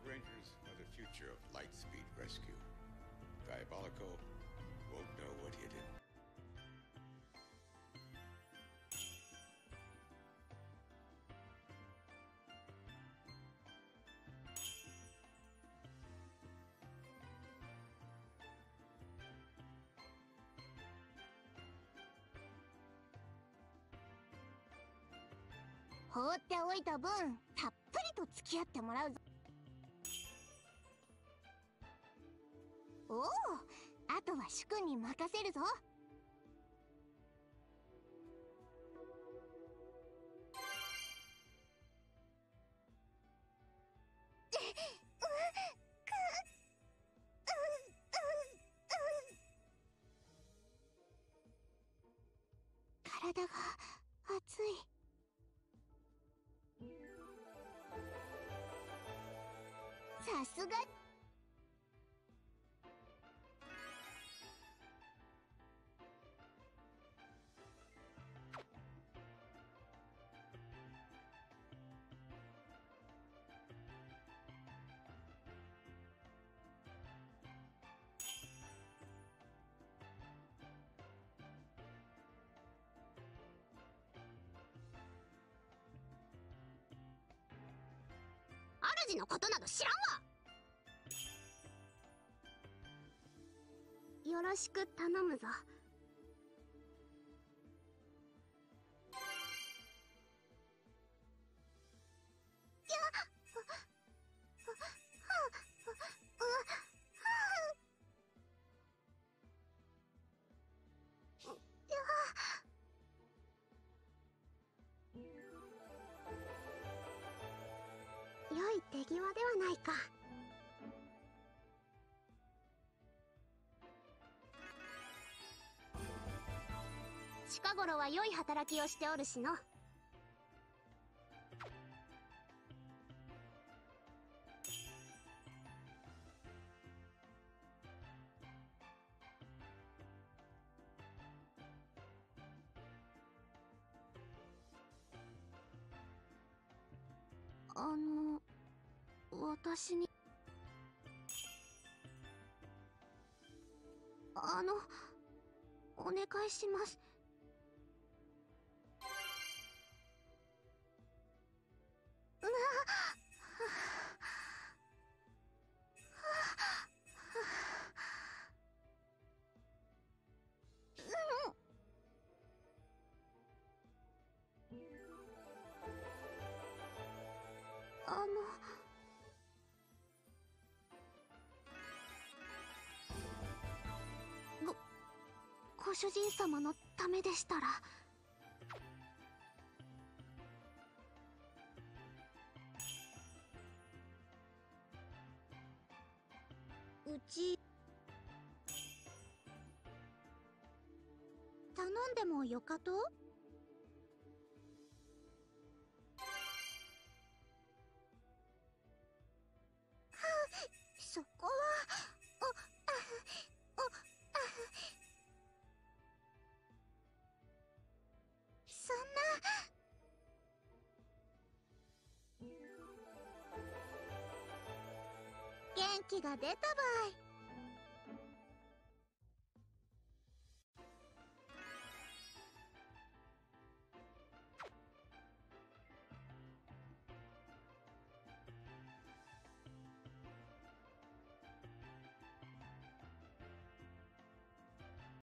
Rangers are the future of lightspeed rescue. Diabolico won't know what hit him. 放っておいた分たっぷりと付き合ってもらうぞ おおあとは主君に任せるぞ体が熱い。さすが主のことなど知らんわ。よろしく頼むぞ。い手際ではないか。近頃は良い働きをしておるしの。あの私に。あのお願いします。うわご主人様のためでしたら。うち頼んでもよかと？気が出たばい